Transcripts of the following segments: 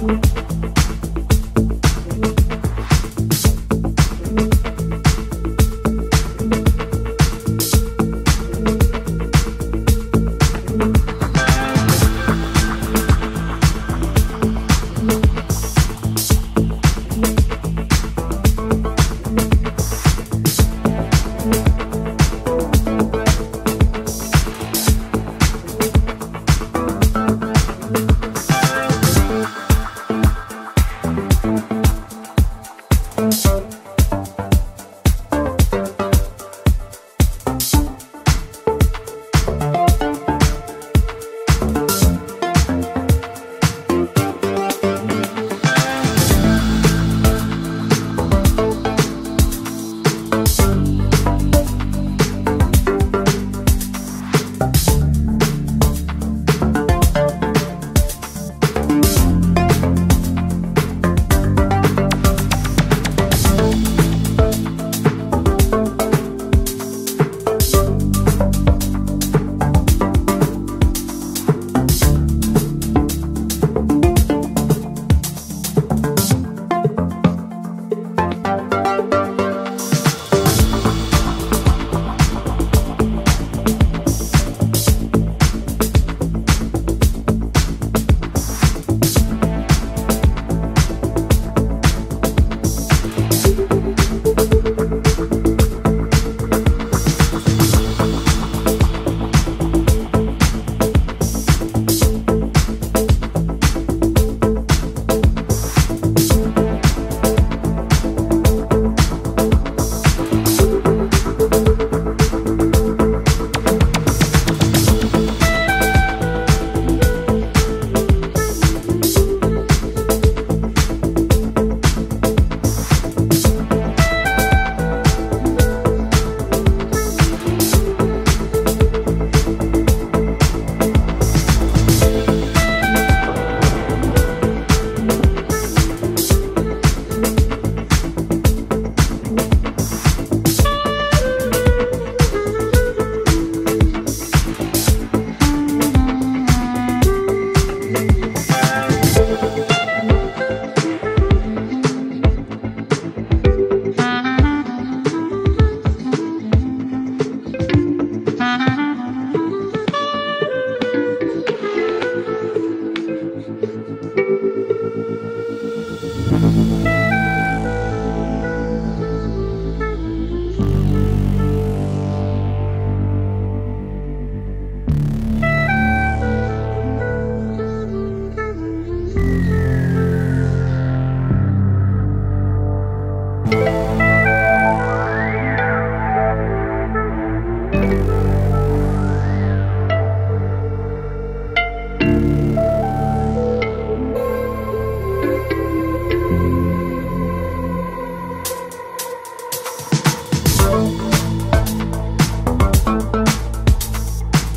Thank you.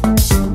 Thank